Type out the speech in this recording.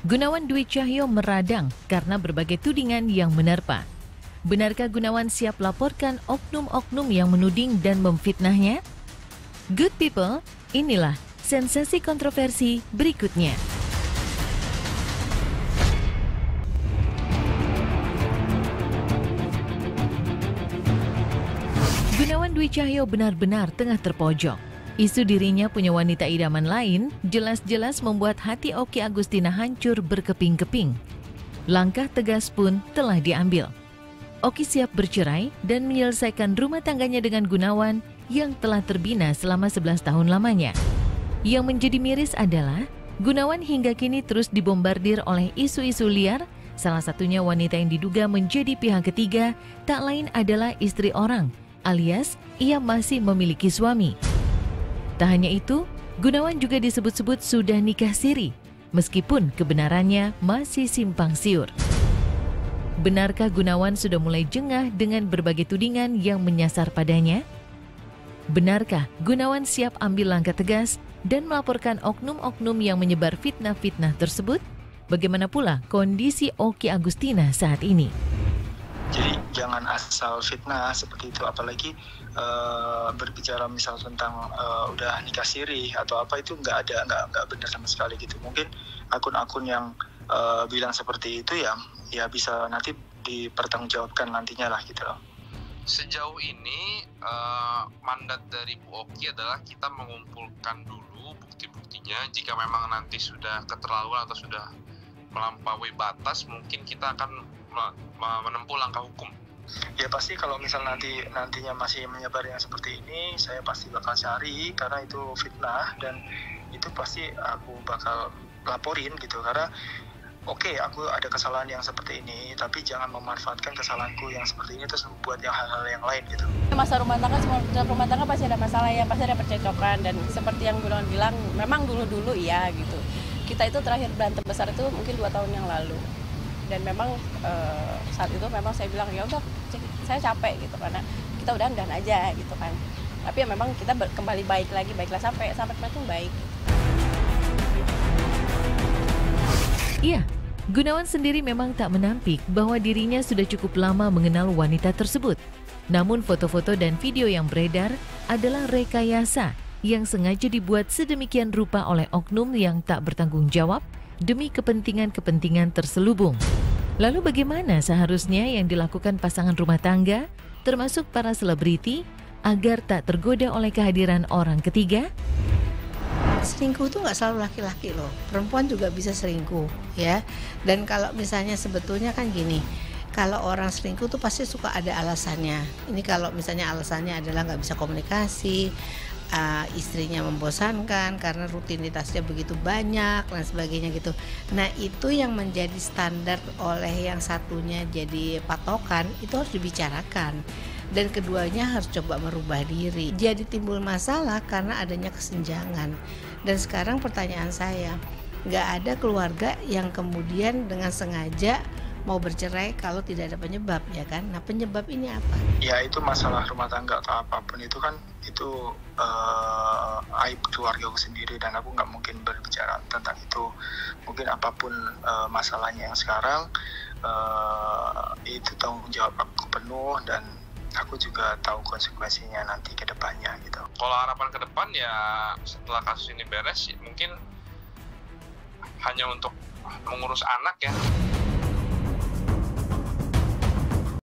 Gunawan Dwi Cahyo meradang karena berbagai tudingan yang menerpa. Benarkah Gunawan siap laporkan oknum-oknum yang menuding dan memfitnahnya? Good people, inilah sensasi kontroversi berikutnya. Gunawan Dwi Cahyo benar-benar tengah terpojok. Isu dirinya punya wanita idaman lain jelas-jelas membuat hati Oki Agustina hancur berkeping-keping. Langkah tegas pun telah diambil. Oki siap bercerai dan menyelesaikan rumah tangganya dengan Gunawan yang telah terbina selama 11 tahun lamanya. Yang menjadi miris adalah Gunawan hingga kini terus dibombardir oleh isu-isu liar, salah satunya wanita yang diduga menjadi pihak ketiga tak lain adalah istri orang, alias ia masih memiliki suami. Tak hanya itu, Gunawan juga disebut-sebut sudah nikah siri, meskipun kebenarannya masih simpang siur. Benarkah Gunawan sudah mulai jengah dengan berbagai tudingan yang menyasar padanya? Benarkah Gunawan siap ambil langkah tegas dan melaporkan oknum-oknum yang menyebar fitnah-fitnah tersebut? Bagaimana pula kondisi Oki Agustina saat ini? Jangan asal fitnah seperti itu, apalagi uh, berbicara misal tentang uh, udah nikah siri atau apa itu nggak ada nggak nggak benar sama sekali gitu. Mungkin akun-akun yang uh, bilang seperti itu ya ya bisa nanti dipertanggungjawabkan nantinya lah gitu loh. Sejauh ini uh, mandat dari Bu Oki adalah kita mengumpulkan dulu bukti-buktinya. Jika memang nanti sudah keterlaluan atau sudah melampaui batas, mungkin kita akan menempuh langkah hukum? Ya pasti kalau misal nanti nantinya masih menyebar yang seperti ini, saya pasti bakal cari karena itu fitnah dan itu pasti aku bakal laporin gitu. Karena oke okay, aku ada kesalahan yang seperti ini tapi jangan memanfaatkan kesalahanku yang seperti ini terus membuat yang hal-hal yang lain gitu. Masa rumah tangga semua rumah tangga pasti ada masalah ya pasti ada percecokan dan seperti yang Gunawan bilang memang dulu-dulu iya gitu. Kita itu terakhir berantem besar itu mungkin dua tahun yang lalu dan memang uh, saat itu memang saya bilang ya udah saya capek gitu. Karena kita udah enggak aja gitu kan. Tapi ya memang kita kembali baik lagi baiklah sampai sampai kemarin baik. Iya, Gunawan sendiri memang tak menampik bahwa dirinya sudah cukup lama mengenal wanita tersebut. Namun foto-foto dan video yang beredar adalah rekayasa yang sengaja dibuat sedemikian rupa oleh oknum yang tak bertanggung jawab demi kepentingan-kepentingan terselubung. Lalu bagaimana seharusnya yang dilakukan pasangan rumah tangga, termasuk para selebriti, agar tak tergoda oleh kehadiran orang ketiga? Selingkuh itu nggak selalu laki-laki loh, perempuan juga bisa selingkuh ya. Dan kalau misalnya sebetulnya kan gini, kalau orang selingkuh tuh pasti suka ada alasannya. Ini kalau misalnya alasannya adalah nggak bisa komunikasi, uh, istrinya membosankan karena rutinitasnya begitu banyak dan sebagainya gitu. Nah itu yang menjadi standar oleh yang satunya jadi patokan itu harus dibicarakan dan keduanya harus coba merubah diri. Jadi timbul masalah karena adanya kesenjangan. Dan sekarang pertanyaan saya, nggak ada keluarga yang kemudian dengan sengaja mau bercerai kalau tidak ada penyebab ya kan? Nah penyebab ini apa? Ya itu masalah rumah tangga atau apa pun itu kan itu uh, aib keluarga aku sendiri dan aku nggak mungkin berbicara tentang itu. Mungkin apa pun uh, masalahnya yang sekarang uh, itu tanggung jawab aku penuh dan aku juga tahu konsekuensinya nanti ke depannya gitu. Kalau harapan ke depan ya setelah kasus ini beres mungkin hanya untuk mengurus anak ya